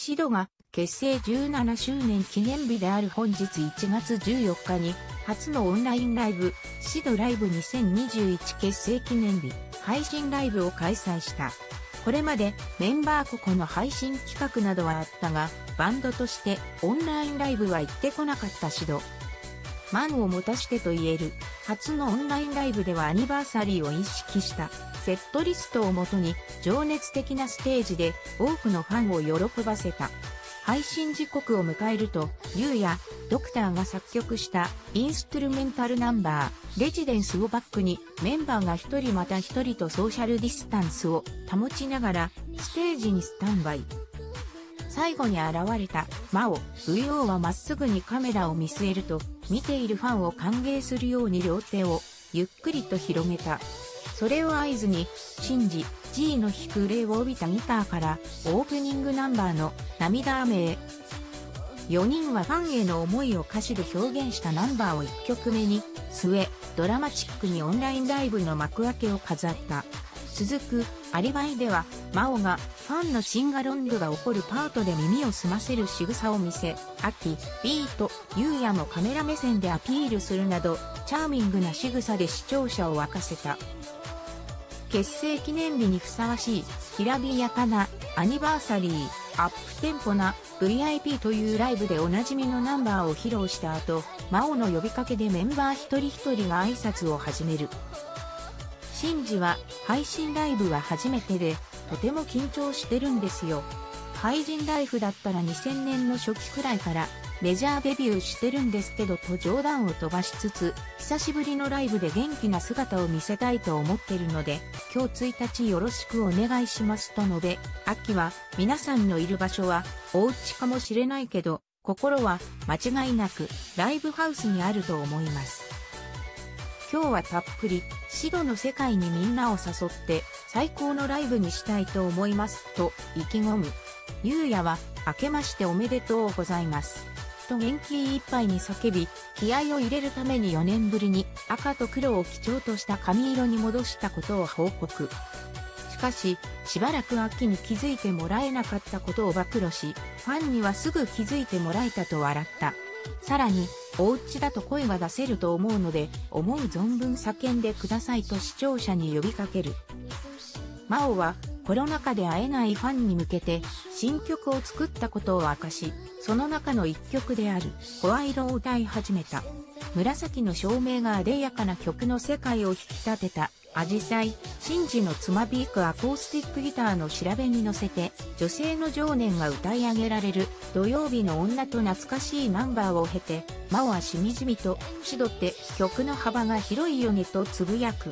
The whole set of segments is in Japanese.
シドが結成17周年記念日である本日1月14日に初のオンラインライブシドライブ2021結成記念日配信ライブを開催した。これまでメンバー個々の配信企画などはあったが、バンドとしてオンラインライブは行ってこなかったシド。満を持たしてと言える初のオンラインライブではアニバーサリーを意識したセットリストをもとに情熱的なステージで多くのファンを喜ばせた。配信時刻を迎えると、ユウやドクターが作曲したインストゥルメンタルナンバー、レジデンスをバックにメンバーが一人また一人とソーシャルディスタンスを保ちながらステージにスタンバイ。最後に現れたマオ、ウヨウはまっすぐにカメラを見据えると、見ているファンを歓迎するように両手をゆっくりと広げた。それを合図に、シンジ、G の弾く霊を帯びたギターからオープニングナンバーの涙雨へ。4人はファンへの思いを歌詞で表現したナンバーを1曲目に据え、ドラマチックにオンラインライブの幕開けを飾った。続く、アリバイでは、マオがファンのシンガロングが起こるパートで耳を澄ませる仕草を見せ、アキ、ビート、ユーヤもカメラ目線でアピールするなど、チャーミングな仕草で視聴者を沸かせた。結成記念日にふさわしい、きらびやかな、アニバーサリー、アップテンポな、VIP というライブでおなじみのナンバーを披露した後、マオの呼びかけでメンバー一人一人が挨拶を始める。シンジは、配信ライブは初めてで、とても緊張してるんですよ。配信ライフだったら2000年の初期くらいからメジャーデビューしてるんですけどと冗談を飛ばしつつ、久しぶりのライブで元気な姿を見せたいと思ってるので、今日1日よろしくお願いしますと述べ、秋は皆さんのいる場所はお家かもしれないけど、心は間違いなくライブハウスにあると思います。今日はたっぷり、シドの世界にみんなを誘って最高のライブにしたいと思いますと意気込む。ゆうやは明けましておめでとうございます。と元気いっぱいに叫び、気合を入れるために4年ぶりに赤と黒を基調とした髪色に戻したことを報告。しかし、しばらく秋に気づいてもらえなかったことを暴露し、ファンにはすぐ気づいてもらえたと笑った。さらに、お家だと声が出せると思うので、思う存分叫んでくださいと視聴者に呼びかける。真央は、コロナ禍で会えないファンに向けて新曲を作ったことを明かし、その中の一曲である声色を歌い始めた。紫の照明が艶やかな曲の世界を引き立てた、アジサイ、シンジのつまびくアコースティックギターの調べに乗せて、女性の情念が歌い上げられる、土曜日の女と懐かしいナンバーを経て、マオはしみじみと、しどって曲の幅が広いよねとつぶやく。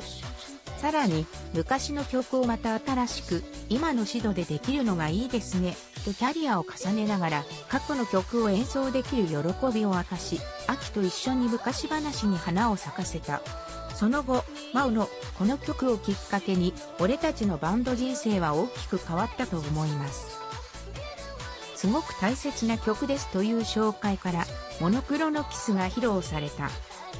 さらに、昔の曲をまた新しく、今の指導でできるのがいいですね、とキャリアを重ねながら、過去の曲を演奏できる喜びを明かし、秋と一緒に昔話に花を咲かせた。その後、マウのこの曲をきっかけに、俺たちのバンド人生は大きく変わったと思います。すごく大切な曲ですという紹介から、モノクロのキスが披露された。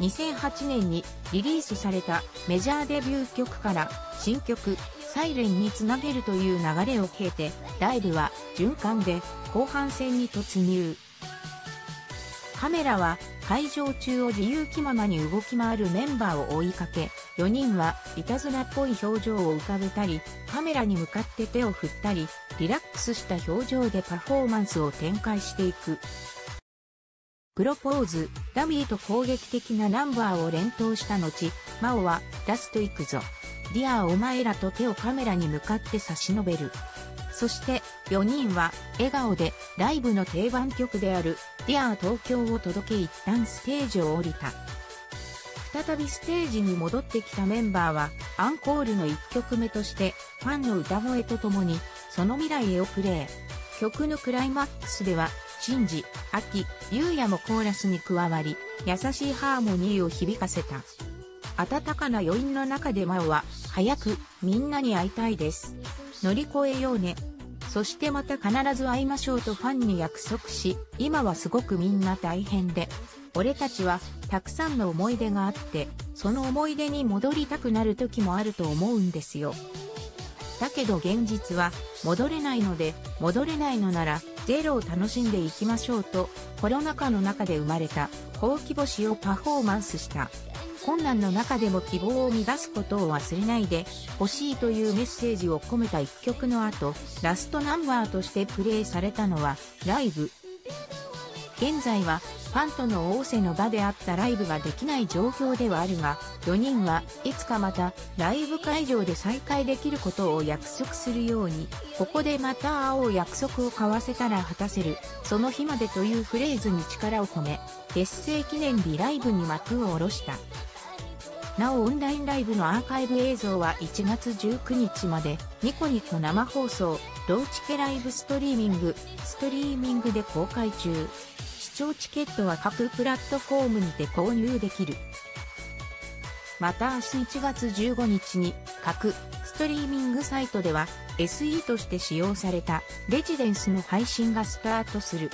2008年にリリースされたメジャーデビュー曲から新曲サイレンにつなげるという流れを経てライブは循環で後半戦に突入。カメラは会場中を自由気ままに動き回るメンバーを追いかけ、4人はいたずらっぽい表情を浮かべたり、カメラに向かって手を振ったり、リラックスした表情でパフォーマンスを展開していく。プロポーズ、 dummy と攻撃的なナンバーを連投した後、マオは、ラスト行くぞ。 Dear お前らと手をカメラに向かって差し伸べる。そして、4人は、笑顔で、ライブの定番曲である、ディアー東京を届け一旦ステージを降りた。再びステージに戻ってきたメンバーは、アンコールの1曲目として、ファンの歌声とともに、その未来へをプレイ。曲のクライマックスでは、シンジ、アキ、ユウヤもコーラスに加わり、優しいハーモニーを響かせた。温かな余韻の中でマオは、早く、みんなに会いたいです。乗り越えようね。そしてまた必ず会いましょうとファンに約束し、今はすごくみんな大変で、俺たちはたくさんの思い出があって、その思い出に戻りたくなる時もあると思うんですよ。だけど現実は戻れないので、戻れないのならゼロを楽しんでいきましょうと、コロナ禍の中で生まれた、ほうき星をパフォーマンスした。困難の中でも希望を乱すことを忘れないで欲しいというメッセージを込めた一曲の後、ラストナンバーとしてプレイされたのは、ライブ。現在はファンとの仰せの場であったライブができない状況ではあるが、4人はいつかまたライブ会場で再会できることを約束するように、ここでまた会おう約束を交わせたら果たせる、その日までというフレーズに力を込め、結成記念日ライブに幕を下ろした。なおオンラインライブのアーカイブ映像は1月19日までニコニコ生放送、ローチケライブストリーミング、ストリーミングで公開中。聴チケットは各プラットフォームにて購入できる。また明日1月15日に各ストリーミングサイトでは SE として使用されたレジデンスの配信がスタートする。